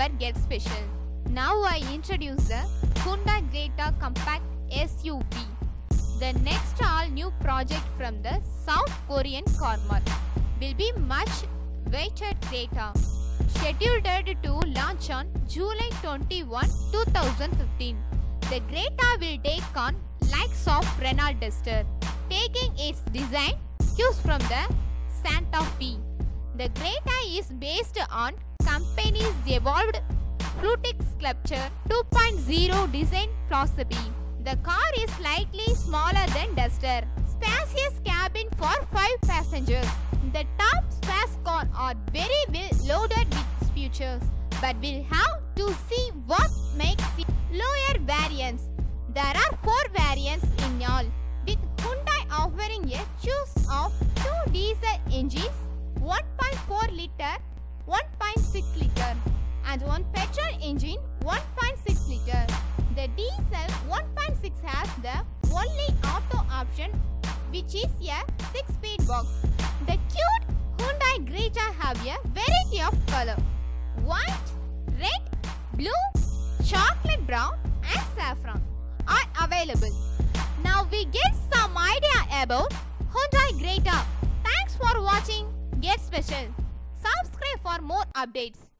our Get Special. Now I introduce the Hyundai Creta Compact SUV, the next all new project from the South Korean car market. Will be much weighted Creta, scheduled to launch on July 21, 2015. The Creta will take on likes of Renault Duster, taking its design cues from the Santa Fe. The Creta is based on company's evolved Fluidic Sculpture 2.0 design philosophy. The car is slightly smaller than Duster. Spacious cabin for 5 passengers. The top space car are very well loaded with features, but we'll have to see what makes it lower variants. There are 4 variants in all, with Hyundai offering a choice of 2 diesel engines, and one petrol engine 1.6 liter. The diesel 1.6 has the only auto option which is a 6-speed box. The cute Hyundai Creta have a variety of color. White, red, blue, chocolate brown and saffron are available. Now we get some idea about Hyundai Creta. Thanks for watching Get Special. Subscribe for more updates.